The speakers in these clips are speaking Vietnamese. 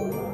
you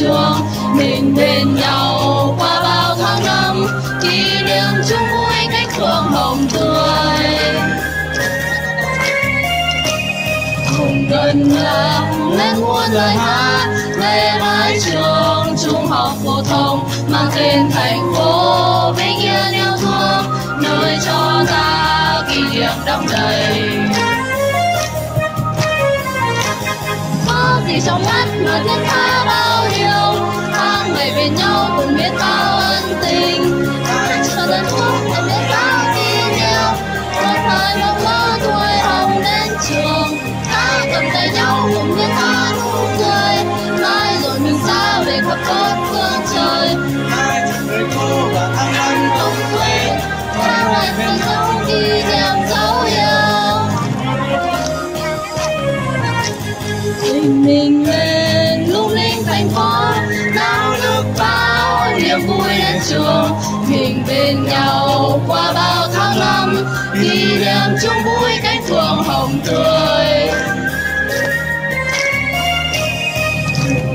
Chúa. Mình bên nhau qua bao tháng năm, kỷ niệm chung vui cánh phượng hồng tươi. Cùng cần nhắc lên muôn lời hát về mái trường trung học phổ thông mang tên thành phố bình yên yêu thương, nơi cho ta kỷ niệm đong đầy. Có gì trong mắt mà thiên tha bao ngày bên nhau cùng biết bao ân tình. Cho dân phúc em biết bao kỷ niệm. Một thời mộng mơ tuổi hồng đến trường. Ta cầm tay nhau cùng biết bao nụ cười. Mai rồi mình xa về khắp bốn phương trời. Hai người cô và tháng năm không quên tháng ngày bên nhau kỷ niệm dấu yêu tình mình vui mình bên nhau qua bao tháng năm, kỷ niệm chung vui cánh phượng hồng tươi.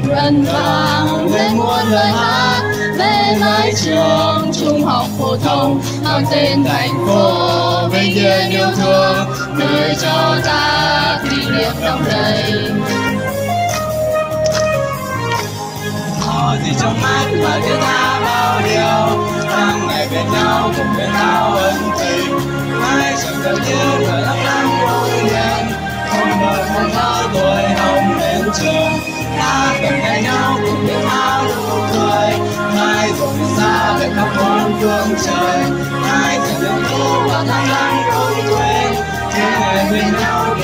Gần vang lên muôn lời hát, về mái trường trung học phổ thông, mang tên thành phố bình yên yêu thương, nơi cho ta kỷ niệm đông đầy có gì trong mắt và thiết tha bên nhau, cùng bên bao ân tình. Hai chẳng cần như thời lắm lắm vui đèn. Không đợi một thơ tuổi hồng đến trường. Ta cần nghe nhau, cùng biết bao nụ cười. Mai rồi xa về khắp bốn phương trời. Hai giờ cần tu và tháng năm đôi quên những ngày bên nhau